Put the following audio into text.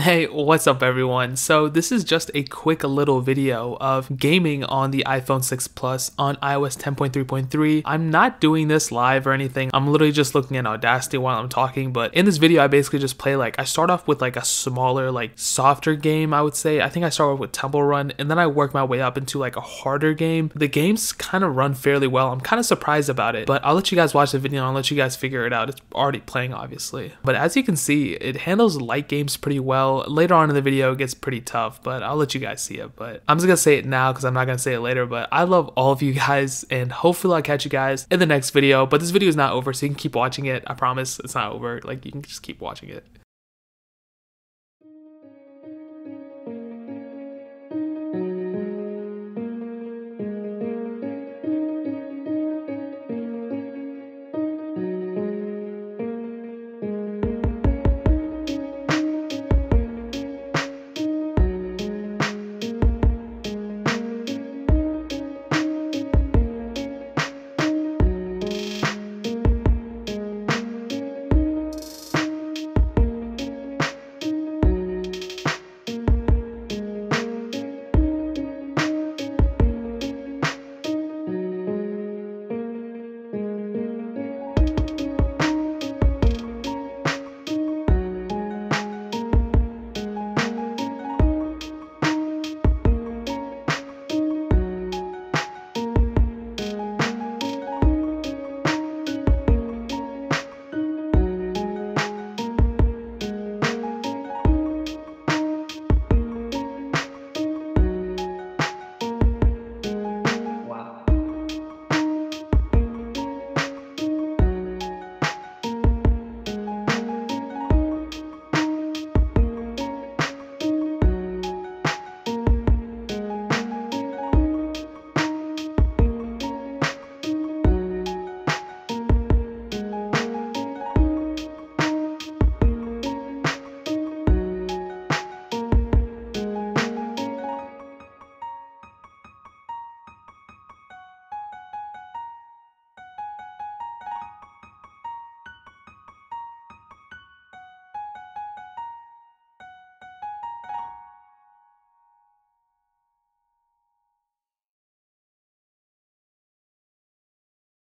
Hey, what's up everyone? So this is just a quick little video of gaming on the iPhone 6 Plus on iOS 10.3.3. I'm not doing this live or anything. I'm literally just looking at Audacity while I'm talking, but in this video I basically just play like I start off with like a smaller like softer game, I would say. I think I start off with Temple Run and then I work my way up into like a harder game. The games kind of run fairly well. I'm kind of surprised about it, but I'll let you guys watch the video and I'll let you guys figure it out. It's already playing obviously. But as you can see, it handles light games pretty well Later on in the video, it gets pretty tough, but I'll let you guys see it. But I'm just gonna say it now because I'm not gonna say it later. But I love all of you guys, and hopefully I'll catch you guys in the next video. But this video is not over, so you can keep watching it. I promise it's not over. Like you can just keep watching it.